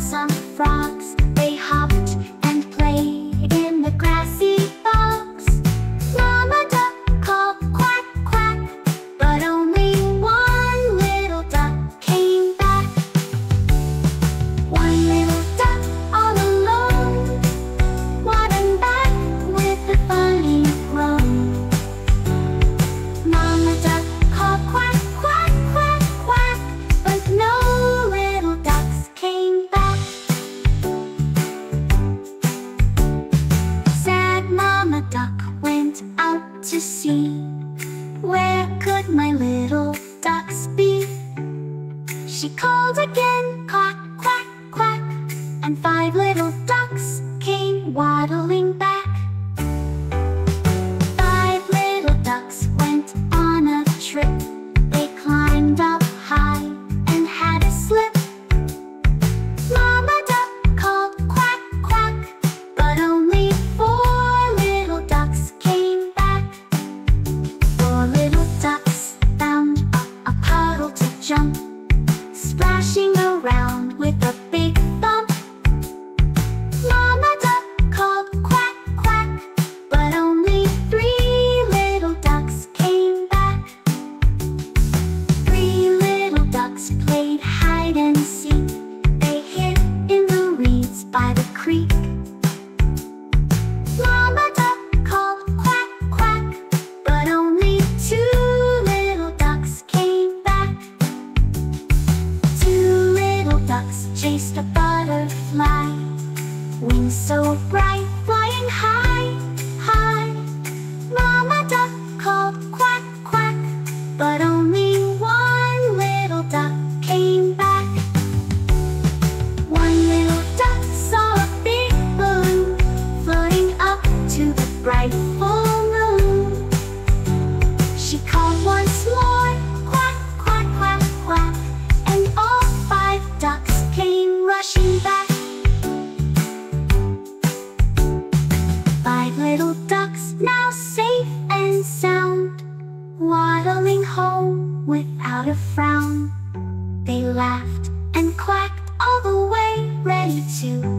some frogs. to see Where could my little ducks be? She called again, quack, quack, quack And five little ducks came waddling back jump, splashing around. so bright. now safe and sound, waddling home without a frown. They laughed and quacked all the way, ready to